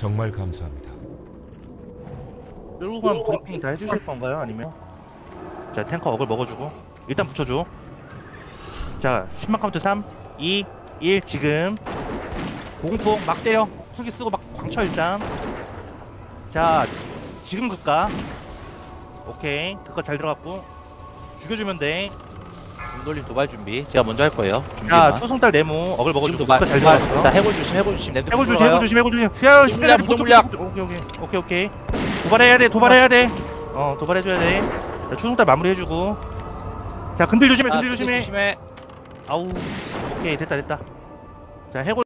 정말 감사합니다. 끌고 간 브리핑 다 해주실 건가요? 아니면? 자 탱커 어글 먹어주고. 일단 붙여줘. 자 10만 카운트 3 2 1 지금. 공포 막 때려. 풀기 쓰고 막 광쳐 일단. 자 지금 극가 오케이. 극가 잘 들어갔고. 죽여주면 공 돌림 도발 준비. 제가 먼저 할 거예요. 준비만. 초승달 네모 어글 지금 먹어주고 도발. 잘 도발. 들어갔어 자 해골 조심, 해골 조심. 해골 조심. 해골 조심 해골 조심 야 무슨 시간이 무슨 물약? 오케이 오케이 오케이 오케이 도발해야 돼 도발해야 돼 어 도발해줘야 돼 자 초승달 마무리해주고 자 근들 조심해 자, 근들 조심해 조심해. 아우 오케이 됐다 됐다 자 해골